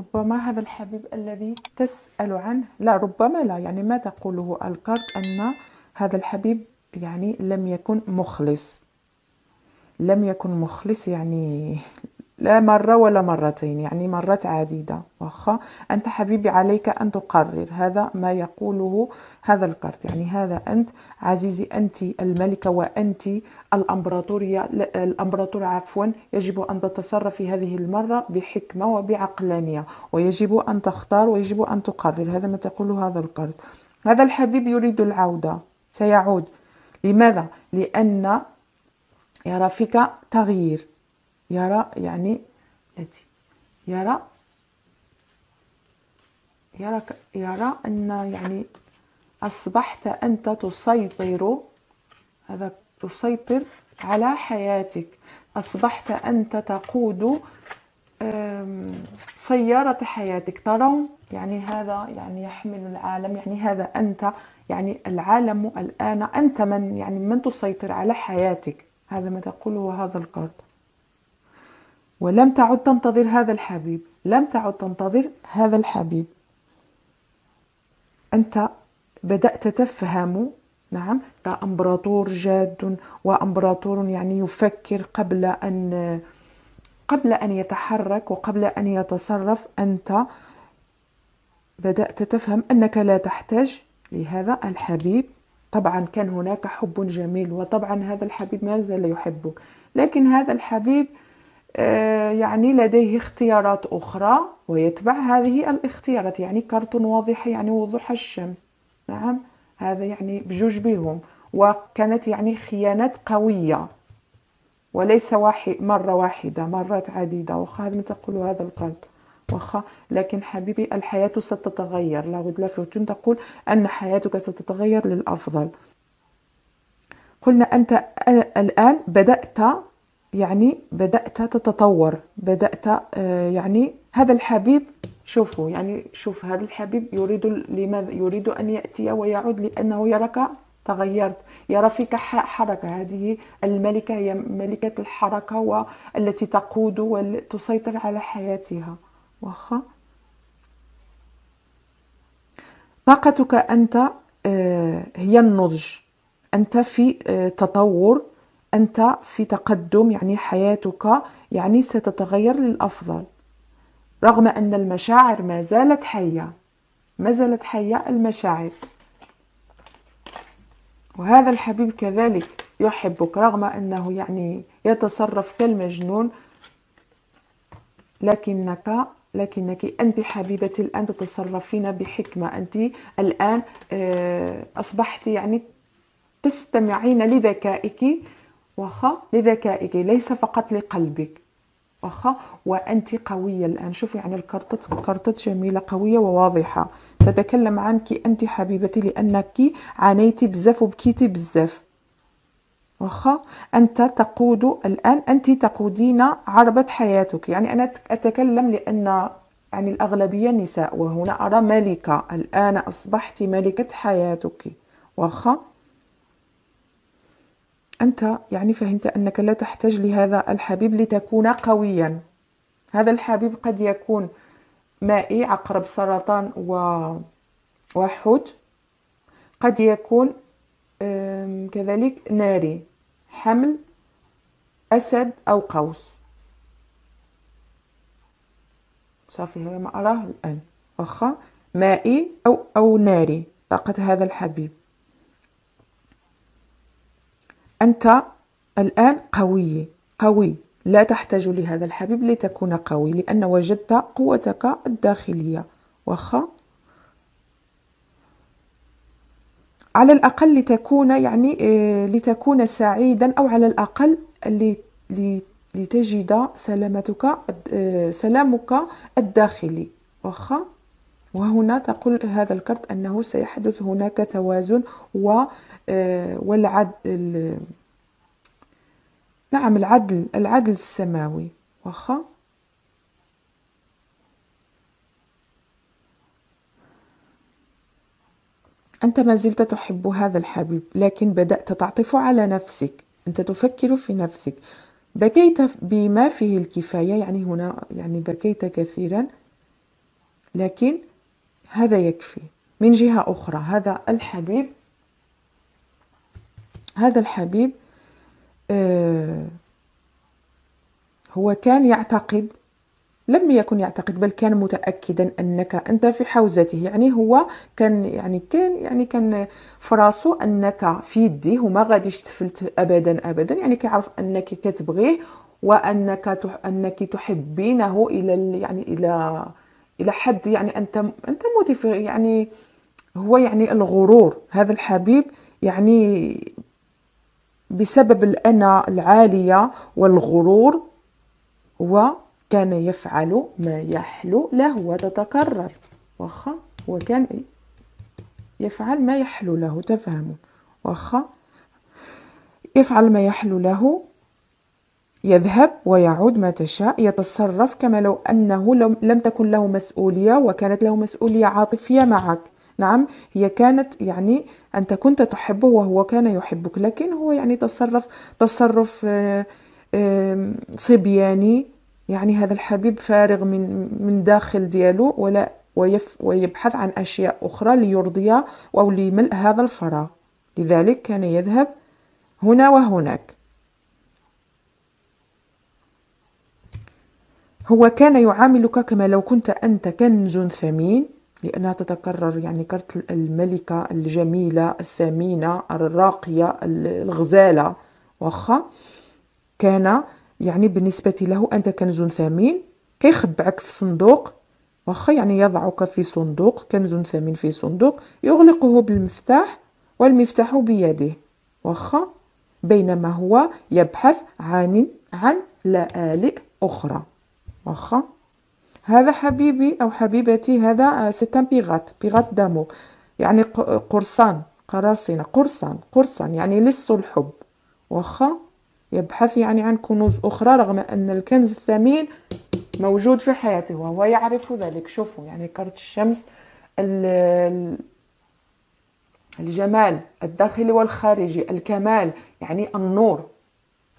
ربما هذا الحبيب الذي تسأل عنه. لا ربما لا. يعني ما تقوله الكارت أن هذا الحبيب يعني لم يكن مخلص. لم يكن مخلص يعني لا مرة ولا مرتين يعني مرات عديدة. واخا أنت حبيبي عليك أن تقرر هذا ما يقوله هذا الكارت. يعني هذا أنت عزيزي أنت الملكة وأنت الأمبراطورية الأمبراطور عفوا يجب أن تتصرف في هذه المرة بحكمة وبعقلانية ويجب أن تختار ويجب أن تقرر. هذا ما تقوله هذا الكارت. هذا الحبيب يريد العودة سيعود. لماذا؟ لأن يرى فيك تغيير. يرى يعني التي يرى يرى يرى أن يعني أصبحت أنت تسيطر هذا تسيطر على حياتك. أصبحت أنت تقود سيارة حياتك. ترون يعني هذا يعني يحمل العالم. يعني هذا أنت يعني العالم الآن أنت من يعني من تسيطر على حياتك. هذا ما تقوله هذا الكارت ولم تعد تنتظر هذا الحبيب. لم تعد تنتظر هذا الحبيب. أنت بدأت تفهم نعم كأمبراطور جاد وأمبراطور يعني يفكر قبل أن قبل أن يتحرك وقبل أن يتصرف. أنت بدأت تفهم أنك لا تحتاج لهذا الحبيب. طبعا كان هناك حب جميل وطبعا هذا الحبيب ما زال يحبك. لكن هذا الحبيب يعني لديه اختيارات أخرى ويتبع هذه الاختيارات يعني كرت واضحة يعني وضوح الشمس. نعم هذا يعني بجوج بهم وكانت يعني خيانات قوية وليس واحد مرة واحدة مرات عديدة. وخا هذا تقول هذا القلب وخا لكن حبيبي الحياة ستتغير. لا فوتون تقول أن حياتك ستتغير للأفضل. قلنا أنت الآن بدأت يعني بدأت تتطور بدأت آه، يعني هذا الحبيب شوفوا يعني شوف هذا الحبيب يريد لماذا؟ يريد أن يأتي ويعود لأنه يراك تغيرت يرى فيك حركة. هذه الملكة هي ملكة الحركة والتي تقود وتسيطر على حياتها. واخا؟ طاقتك أنت آه، هي النضج. أنت في آه، تطور. أنت في تقدم يعني حياتك يعني ستتغير للأفضل. رغم أن المشاعر ما زالت حية. ما زالت حية؟ المشاعر. وهذا الحبيب كذلك يحبك رغم أنه يعني يتصرف كالمجنون. لكنك لكنك أنت حبيبتي الآن تتصرفين بحكمة. أنت الآن آه، أصبحت يعني تستمعين لذكائك. واخا لذكائك ليس فقط لقلبك. واخا وأنت قوية الآن. شوفي يعني الكرتات كرتات جميلة قوية وواضحة. تتكلم عنك أنت حبيبتي لأنك عانيتي بزاف وبكيتي بزاف. واخا أنت تقود الآن أنت تقودين عربة حياتك. يعني أنا أتكلم لأن يعني الأغلبية نساء وهنا أرى ملكة. الآن أصبحت ملكة حياتك. واخا أنت يعني فهمت أنك لا تحتاج لهذا الحبيب لتكون قويا. هذا الحبيب قد يكون مائي عقرب سرطان و... وحوت قد يكون كذلك ناري حمل أسد أو قوس. صافي هذا ما أراه الآن. واخا مائي أو أو ناري طاقة هذا الحبيب. أنت الآن قوي قوي. لا تحتاج لهذا الحبيب لتكون قوي لأن وجدت قوتك الداخلية. واخا على الأقل لتكون يعني آه، لتكون سعيدا أو على الأقل لتجد سلامتك آه، سلامك الداخلي. واخا وهنا تقول هذا الكرت أنه سيحدث هناك توازن و والعدل نعم العدل العدل السماوي. واخا؟ أنت ما زلت تحب هذا الحبيب لكن بدأت تعطف على نفسك. أنت تفكر في نفسك. بكيت بما فيه الكفاية يعني هنا يعني بكيت كثيرا لكن هذا يكفي. من جهة أخرى هذا الحبيب هذا الحبيب آه هو كان يعتقد لم يكن يعتقد بل كان متأكدا أنك أنت في حوزته. يعني هو كان يعني كان يعني كان فراسو أنك في يديه وما غاديش تفلت أبدا أبدا. يعني كيعرف أنك كتبغيه وأنك أنك تحبينه إلى يعني إلى إلى حد يعني أنت أنت موتيف يعني هو يعني الغرور. هذا الحبيب يعني بسبب الأنا العالية والغرور هو كان يفعل ما يحلو له وتتكرر. واخا هو كان يفعل ما يحلو له تفهمون واخا يفعل ما يحلو له يذهب ويعود متى شاء يتصرف كما لو أنه لم تكن له مسؤولية وكانت له مسؤولية عاطفية معك. نعم هي كانت يعني أنت كنت تحبه وهو كان يحبك لكن هو يعني تصرف تصرف آه، صبياني يعني هذا الحبيب فارغ من من داخل ديالو ولا ويف ويبحث عن أشياء أخرى ليرضي أو لملء هذا الفراغ. لذلك كان يذهب هنا وهناك. هو كان يعاملك كما لو كنت أنت كنز ثمين. لأنها تتكرر يعني كرت الملكة الجميلة الثمينة الراقية الغزالة. واخا؟ كان يعني بالنسبة له أنت كنز ثمين كيخبعك في صندوق. واخا؟ يعني يضعك في صندوق كنز ثمين في صندوق يغلقه بالمفتاح والمفتاح بيده. واخا؟ بينما هو يبحث عن عن لآلئ أخرى. واخا؟ هذا حبيبي أو حبيبتي هذا ستان بيغات بيغات دامو يعني قرصان قراصنة قرصان قرصان يعني لص الحب. واخا؟ يبحث يعني عن كنوز أخرى رغم أن الكنز الثمين موجود في حياته وهو يعرف ذلك. شوفوا يعني كرت الشمس الجمال الداخلي والخارجي الكمال يعني النور.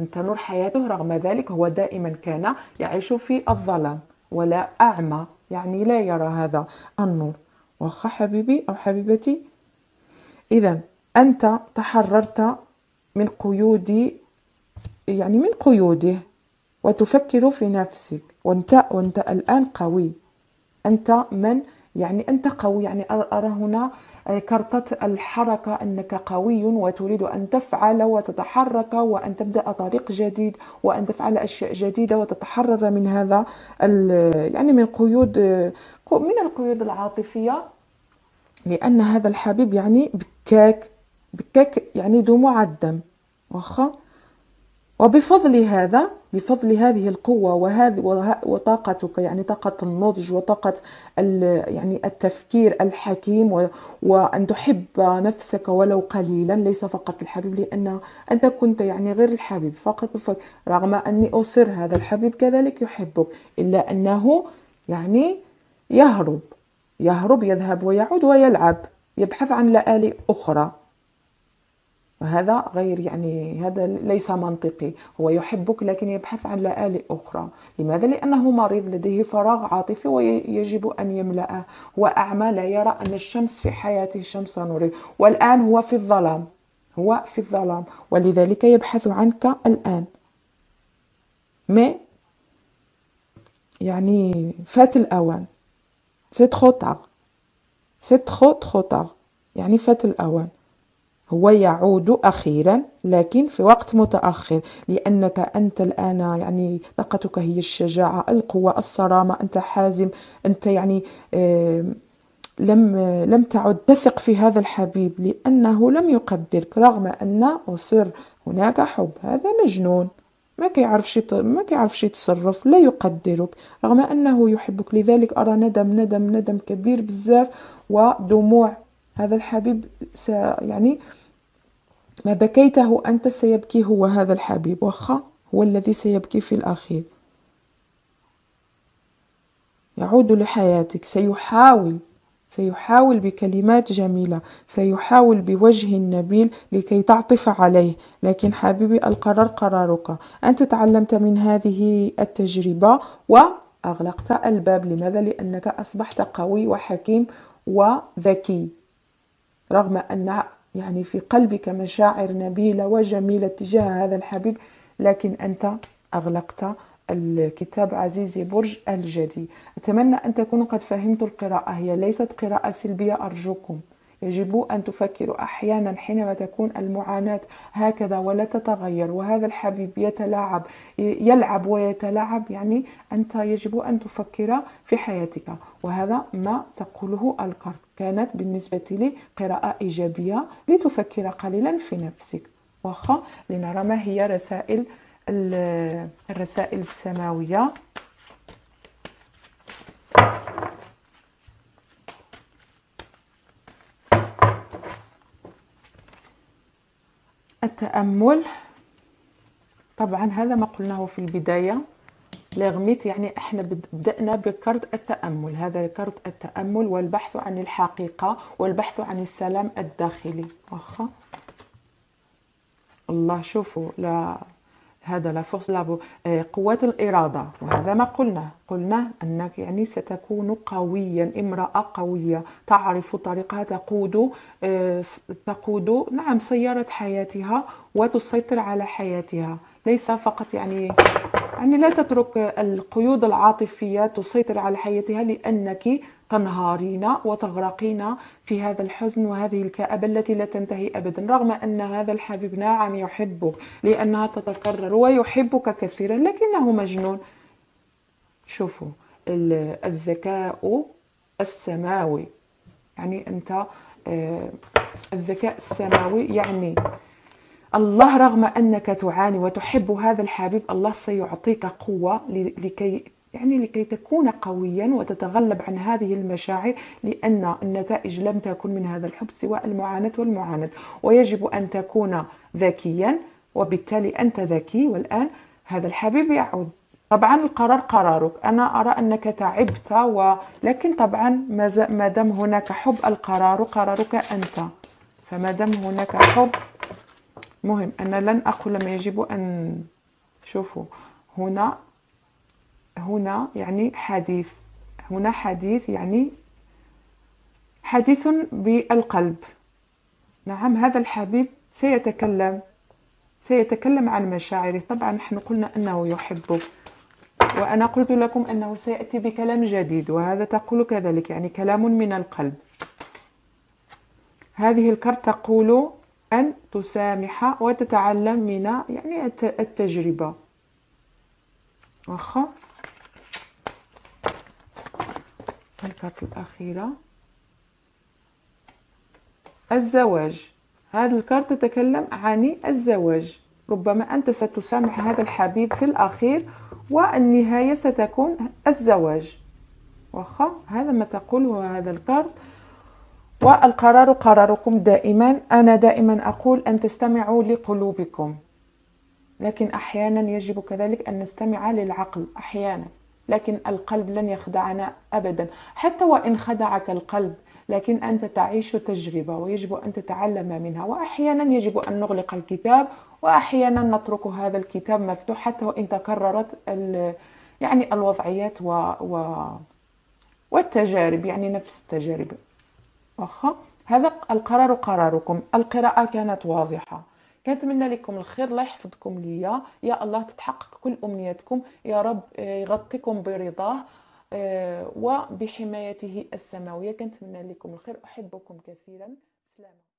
أنت نور حياته رغم ذلك هو دائما كان يعيش في الظلام. ولا أعمى. يعني لا يرى هذا النور. واخا حبيبي أو حبيبتي إذا أنت تحررت من قيود يعني من قيوده وتفكر في نفسك. وأنت وأنت الآن قوي. أنت من يعني أنت قوي. يعني أرى هنا كرتة الحركة أنك قوي وتريد أن تفعل وتتحرك وأن تبدأ طريق جديد وأن تفعل أشياء جديدة وتتحرر من هذا يعني من قيود من القيود العاطفية. لأن هذا الحبيب يعني بكاك بكاك يعني دموع الدم واخا؟ وبفضل هذا بفضل هذه القوة وهذه وطاقتك يعني طاقة النضج وطاقة يعني التفكير الحكيم وأن تحب نفسك ولو قليلا ليس فقط الحبيب لأن أنت كنت يعني غير الحبيب فقط. رغم أني أصر هذا الحبيب كذلك يحبك إلا أنه يعني يهرب يهرب يذهب ويعود ويلعب يبحث عن لآلئ أخرى. وهذا غير يعني هذا ليس منطقي. هو يحبك لكن يبحث عن لآلئ أخرى. لماذا؟ لأنه مريض لديه فراغ عاطفي ويجب أن يملأه. هو أعمى لا يرى أن الشمس في حياته شمس نور والآن هو في الظلام. هو في الظلام. ولذلك يبحث عنك الآن. Mais؟ يعني فات الأوان. C'est trop tard c'est trop tard يعني فات الأوان. هو يعود أخيرا لكن في وقت متأخر لأنك أنت الآن يعني طاقتك هي الشجاعة القوة الصرامة أنت حازم أنت يعني لم لم تعد تثق في هذا الحبيب لأنه لم يقدرك رغم أن أصر هناك حب. هذا مجنون. ما كيعرفش ما كيعرفش يتصرف لا يقدرك رغم أنه يحبك. لذلك أرى ندم ندم ندم كبير بزاف ودموع. هذا الحبيب يعني ما بكيته أنت سيبكي هو هذا الحبيب وخا هو الذي سيبكي في الأخير. يعود لحياتك سيحاول سيحاول بكلمات جميلة سيحاول بوجه نبيل لكي تعطف عليه. لكن حبيبي القرار قرارك. أنت تعلمت من هذه التجربة و أغلقت الباب. لماذا؟ لأنك أصبحت قوي وحكيم وذكي رغم أن يعني في قلبك مشاعر نبيلة وجميلة تجاه هذا الحبيب لكن أنت أغلقت الكتاب عزيزي برج الجدي. أتمنى أن تكونوا قد فهمتوا القراءة هي ليست قراءة سلبية أرجوكم. يجب أن تفكروا أحيانا حينما تكون المعاناة هكذا ولا تتغير وهذا الحبيب يتلاعب يلعب ويتلاعب يعني أنت يجب أن تفكر في حياتك. وهذا ما تقوله الكارت كانت بالنسبة لي قراءة إيجابية لتفكر قليلا في نفسك. واخا لنرى ما هي رسائل الرسائل السماوية. التأمل. طبعا هذا ما قلناه في البداية. لغميت يعني إحنا بدأنا بكرت التأمل. هذا كرت التأمل والبحث عن الحقيقة والبحث عن السلام الداخلي. واخا. الله شوفوا لا هذا لا فورس لا قوة الإرادة. وهذا ما قلنا. قلنا أنك يعني ستكون قويا امرأة قوية تعرف طريقها تقود آه، تقود نعم سيارة حياتها وتسيطر على حياتها. ليس فقط يعني يعني لا تترك القيود العاطفية تسيطر على حياتها لأنك تنهارين وتغرقين في هذا الحزن وهذه الكآبة التي لا تنتهي أبدا رغم أن هذا الحبيب نعم يحبك لأنها تتكرر ويحبك كثيرا لكنه مجنون. شوفوا الذكاء السماوي. يعني أنت آه، الذكاء السماوي يعني الله رغم أنك تعاني وتحب هذا الحبيب الله سيعطيك قوة لكي يعني لكي تكون قويا وتتغلب عن هذه المشاعر لأن النتائج لم تكن من هذا الحب سوى المعاناة والمعاناة. ويجب أن تكون ذكيا وبالتالي أنت ذكي والآن هذا الحبيب يعود. طبعا القرار قرارك. أنا أرى أنك تعبت ولكن طبعا ما دام هناك حب القرار قرارك أنت. فما دام هناك حب مهم. أنا لن أقول ما يجب أن شوفوا هنا هنا يعني حديث. هنا حديث يعني حديث بالقلب. نعم هذا الحبيب سيتكلم سيتكلم عن مشاعره. طبعا نحن قلنا أنه يحبك وأنا قلت لكم أنه سيأتي بكلام جديد وهذا تقول كذلك يعني كلام من القلب. هذه الكرت تقول أن تسامح وتتعلم من يعني التجربة. واخا. الكارت الأخيرة. الزواج. هذا الكارت تتكلم عن الزواج. ربما أنت ستسامح هذا الحبيب في الأخير والنهاية ستكون الزواج. واخا. هذا ما تقوله هذا الكارت. والقرار قراركم دائما. أنا دائما أقول أن تستمعوا لقلوبكم. لكن أحيانا يجب كذلك أن نستمع للعقل أحيانا. لكن القلب لن يخدعنا أبدا. حتى وإن خدعك القلب لكن أنت تعيش تجربة ويجب أن تتعلم منها. وأحيانا يجب أن نغلق الكتاب وأحيانا نترك هذا الكتاب مفتوح حتى وإن تكررت يعني الوضعيات و... و... والتجارب يعني نفس التجارب. واخا هذا القرار قراركم. القراءة كانت واضحة. كنتمنى لكم الخير. الله يحفظكم ليا. يا الله تتحقق كل امنياتكم يا رب آه، يغطيكم برضاه آه، وبحمايته السماوية. كنتمنى لكم الخير. أحبكم كثيرا. سلام.